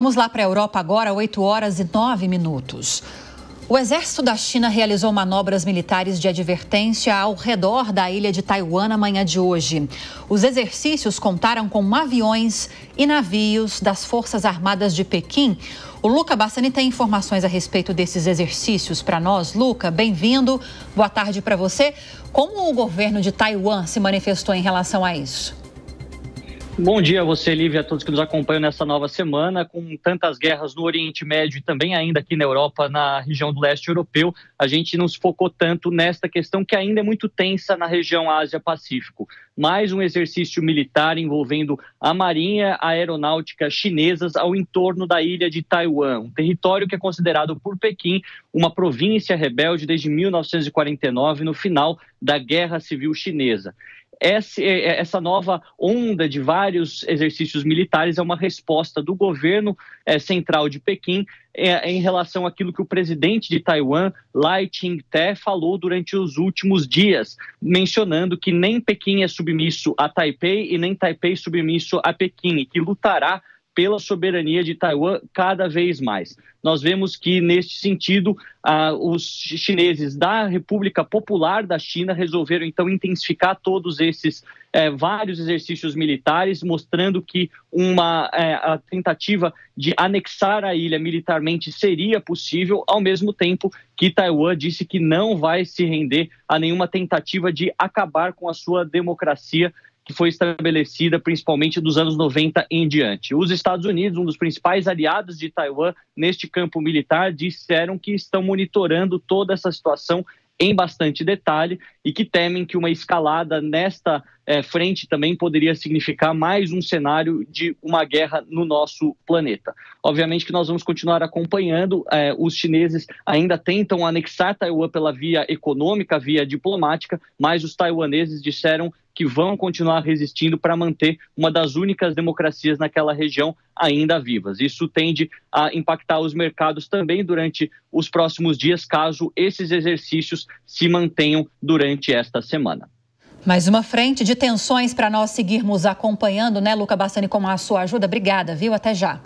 Vamos lá para a Europa agora, 8 horas e 9 minutos. O exército da China realizou manobras militares de advertência ao redor da ilha de Taiwan na manhã de hoje. Os exercícios contaram com aviões e navios das Forças Armadas de Pequim. O Luca Bassani tem informações a respeito desses exercícios para nós. Luca, bem-vindo. Boa tarde para você. Como o governo de Taiwan se manifestou em relação a isso? Bom dia a você, Lívia, a todos que nos acompanham nessa nova semana. Com tantas guerras no Oriente Médio e também ainda aqui na Europa, na região do leste europeu, a gente não se focou tanto nesta questão que ainda é muito tensa na região Ásia-Pacífico. Mais um exercício militar envolvendo a marinha a aeronáutica chinesas ao entorno da ilha de Taiwan, um território que é considerado por Pequim uma província rebelde desde 1949, no final da Guerra Civil Chinesa. É, é, essa nova onda de vários exercícios militares é uma resposta do governo é, central de Pequim em relação àquilo que o presidente de Taiwan, Lai Ching-te, falou durante os últimos dias, mencionando que nem Pequim é submisso a Taipei e nem Taipei submisso a Pequim, e que lutará pela soberania de Taiwan cada vez mais. Nós vemos que, neste sentido, ah, os chineses da República Popular da China resolveram, então, intensificar todos esses eh, vários exercícios militares, mostrando que uma eh, a tentativa de anexar a ilha militarmente seria possível, ao mesmo tempo que Taiwan disse que não vai se render a nenhuma tentativa de acabar com a sua democracia que foi estabelecida principalmente dos anos 90 em diante. Os Estados Unidos, um dos principais aliados de Taiwan neste campo militar, disseram que estão monitorando toda essa situação em bastante detalhe e que temem que uma escalada nesta é, frente também poderia significar mais um cenário de uma guerra no nosso planeta. Obviamente que nós vamos continuar acompanhando. É, os chineses ainda tentam anexar Taiwan pela via econômica, via diplomática, mas os taiwaneses disseram que vão continuar resistindo para manter uma das únicas democracias naquela região ainda vivas. Isso tende a impactar os mercados também durante os próximos dias, caso esses exercícios se mantenham durante esta semana. Mais uma frente de tensões para nós seguirmos acompanhando, né, Luca Bassani, com a sua ajuda. Obrigada, viu? Até já.